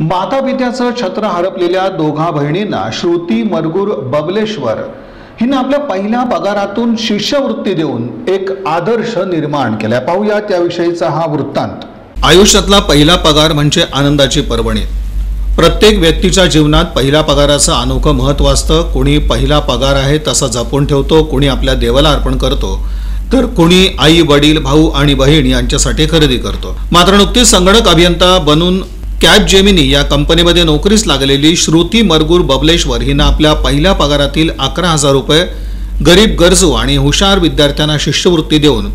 माता पित्याचं छत्र हरपलेल्या दोघा बहिणींना श्रुती मरगूर बबलेश्वर हिनं आपल्या पहिल्या पगारातून शिष्यवृत्ती देऊन एक आदर्श निर्माण केला पाहूया त्याविषयीचा हा वृत्तांत. आयुष्यातला पहिला पगार म्हणजे आनंदाची पर्वणी. प्रत्येक व्यक्तीच्या जीवनात पहिल्या पगाराचं अनोखं महत्त्व असतं. कोणी पहिला पगार आहे तसा जपून ठेवतो कोणी आपल्या देवाला अर्पण करतो तर कोणी आई वडील भाऊ आणि बहीण यांच्यासाठी खरेदी करतो. मात्र नुकतीच संगणक अभियंता बनून कॅब जेमिनी या कंपनीमध्ये नोकरीस लागलेली श्रुती मरगूर बबलेश्वर हिनं आपल्या पहिल्या पगारातील अकरा हजार रुपये गरीब गरजू आणि हुशार विद्यार्थ्यांना शिष्यवृत्ती देऊन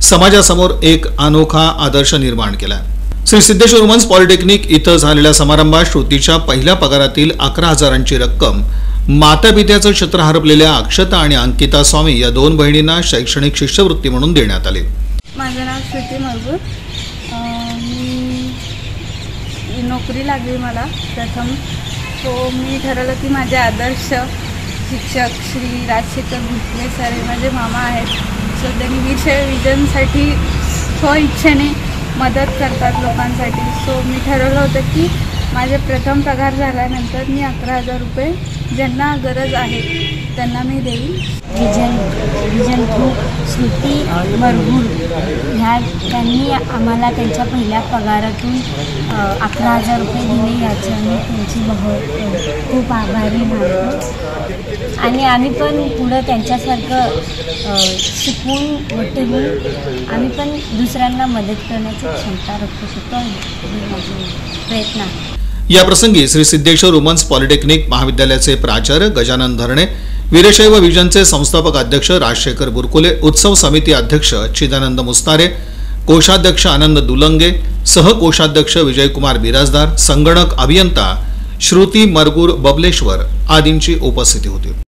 समाजासमोर एक अनोखा आदर्श निर्माण केला. श्री सिद्धेश्वर वुमन्स पॉलिटेक्निक इथं झालेल्या समारंभात श्रुतीच्या पहिल्या पगारातील अकरा हजारांची रक्कम मातापित्याचं क्षेत्र हरपलेल्या अक्षता आणि अंकिता स्वामी या दोन बहिणींना शैक्षणिक शिष्यवृत्ती म्हणून देण्यात आली. माझं नाव श्रुती मरगूर. मी नोकरी लागली मला. प्रथम सो मी ठरवलं की माझे आदर्श शिक्षक श्री राजशेखर भुसले सर हे माझे मामा आहेत. सो त्यांनी विषय विजनसाठी स्वइच्छेने मदत करतात लोकांसाठी. सो मी ठरवलं होतं की माझे प्रथम पगार झाल्यानंतर मी अकरा हजार रुपये ज्यांना गरज आहे त्यांना मी देईन. विजन विजन खूप श्रुती मरगूर ह्या त्यांनी आम्हाला त्यांच्या पहिल्या पगारातून अकरा हजार रुपये दिले याचे आम्ही त्यांची बह खूप आभारी मानतो. आणि आम्ही पण पुढं त्यांच्यासारखं अ, शिकवून मोठे होऊन आम्ही पण दुसऱ्यांना मदत करण्याची क्षमता रखू शकतो प्रयत्न या प्रसंगी श्री सिद्धेश्वर वुमन्स पॉलिटेक्निक महाविद्यालयाचे प्राचार्य गजानन धरणे वीरशैव विजनचे संस्थापक अध्यक्ष राजशेखर बुरकुले उत्सव समिती अध्यक्ष चिदानंद मुस्तारे कोषाध्यक्ष आनंद दुलंगे सहकोषाध्यक्ष विजयकुमार बिराजदार संगणक अभियंता श्रुती मरगूर बबलेश्वर आदींची उपस्थिती होती.